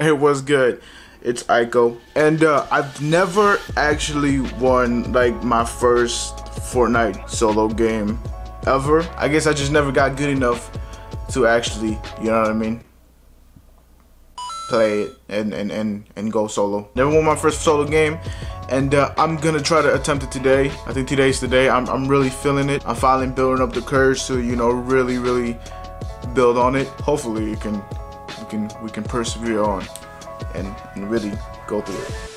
It was good. It's Aiko. And uh, I've never actually won like my first Fortnite solo game ever. I guess I just never got good enough to actually, you know what I mean? Play it and, and, and, and go solo. Never won my first solo game. And uh, I'm gonna try to attempt it today. I think today's the day. I'm, I'm really feeling it. I'm finally building up the courage to, you know, really, really build on it. Hopefully, it can, can, we can persevere on and, and really go through it.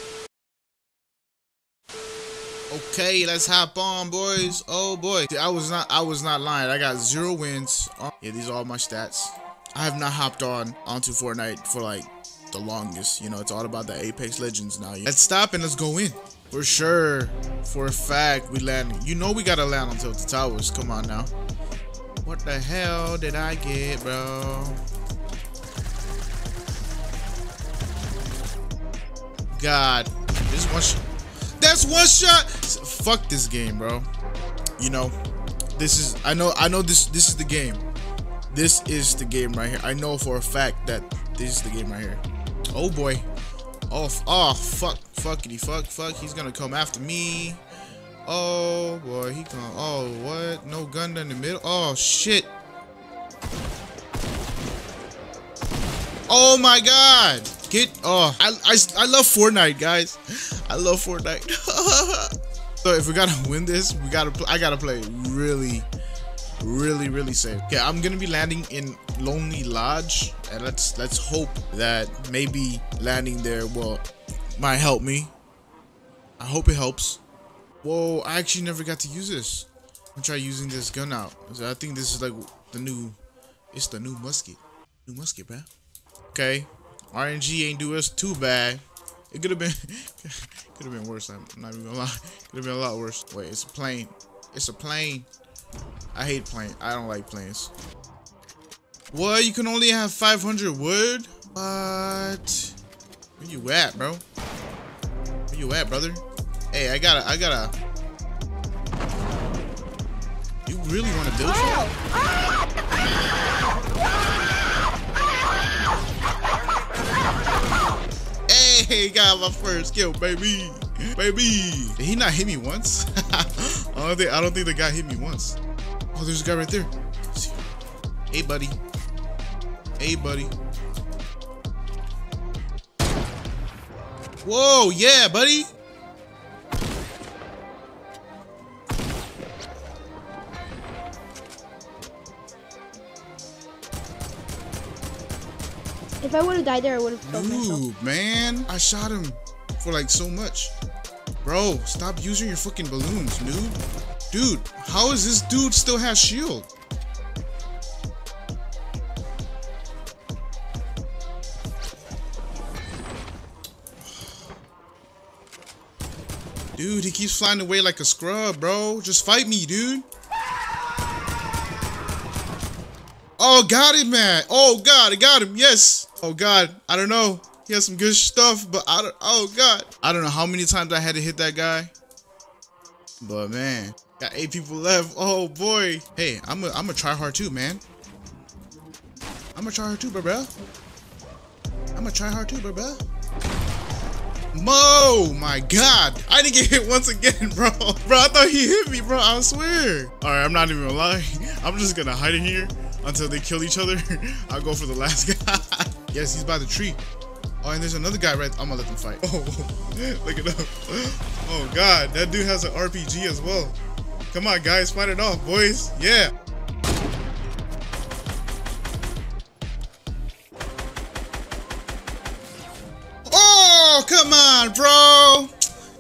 Okay, let's hop on, boys. Oh boy, I was not I was not lying. I got zero wins. Oh, yeah, these are all my stats. I have not hopped on onto Fortnite for like the longest. You know, it's all about the Apex Legends now. Let's stop and let's go in. For sure, for a fact, we land. You know we gotta land on Tilted Towers. Come on now. What the hell did I get, bro? God, this one shot. That's one shot. Fuck this game, bro. You know, this is. I know. I know this. This is the game. This is the game right here. I know for a fact that this is the game right here. Oh boy. Oh. Oh fuck. Fuckity fuck. Fuck. He's gonna come after me. Oh boy. He gonna. Oh what? No gun in the middle. Oh shit. Oh my god. Get oh I, I, I love Fortnite guys. I love Fortnite. so if we gotta win this, we gotta I gotta play really, really, really safe. Okay, I'm gonna be landing in Lonely Lodge, and let's let's hope that maybe landing there will might help me. I hope it helps. Whoa, I actually never got to use this. I'm try using this gun out. So I think this is like the new, it's the new musket. New musket, bro. Okay, RNG ain't do us too bad. It could have been could have been worse. I'm not even gonna lie. Could have been a lot worse. Wait, it's a plane. It's a plane. I hate planes. I don't like planes. What? You can only have 500 wood? What? Where you at, bro? Where you at, brother? Hey, I gotta, I gotta. You really want to build something? Hey, got my first kill, baby. Baby. Did he not hit me once? I don't think I don't think the guy hit me once. Oh, there's a guy right there. Hey, buddy. Hey, buddy. Whoa, yeah, buddy. If I would have died there, I would have killed myself. Man. I shot him for like so much. Bro, stop using your fucking balloons, dude. Dude, how is this dude still has shield? Dude, he keeps flying away like a scrub, bro. Just fight me, dude. Oh, got him, man. Oh, God, I got him. Yes. Oh, God. I don't know. He has some good stuff, but I don't. Oh, God. I don't know how many times I had to hit that guy. But, man. Got eight people left. Oh, boy. Hey, I'm a, I'm a try hard too, man. I'm a try hard too, bro, bro. I'm a try hard too, bro, bro. Mo, my God. I didn't get hit once again, bro. Bro, I thought he hit me, bro. I swear. All right, I'm not even gonna. I'm just gonna hide in here until they kill each other. I'll go for the last guy. yes, he's by the tree. Oh, and there's another guy right. I'm gonna let them fight. Oh, look at him. Oh God, that dude has an RPG as well. Come on, guys, fight it off, boys. Yeah. Oh, come on, bro.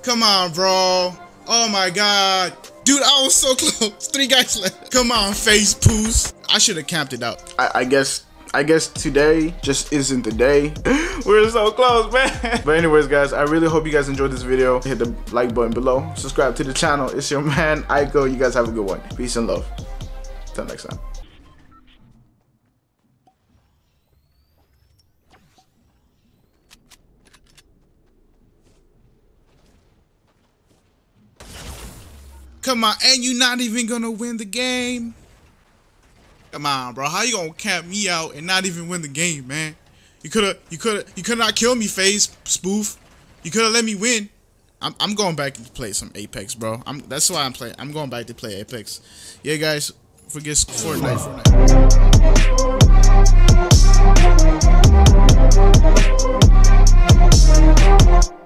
Come on, bro. Oh my God. Dude, I was so close. Three guys left. Come on, face poos. I should have camped it out. I, I guess I guess today just isn't the day. We're so close, man. but anyways, guys, I really hope you guys enjoyed this video. Hit the like button below. Subscribe to the channel. It's your man, Aiko. You guys have a good one. Peace and love. Till next time. Come on, and you're not even gonna win the game? Come on, bro. How you gonna cap me out and not even win the game, man? You could've, you could've, you could not kill me, Phase Spoof. You could've let me win. I'm, I'm going back to play some Apex, bro. I'm, that's why I'm playing. I'm going back to play Apex. Yeah, guys. Forget Fortnite. Fortnite.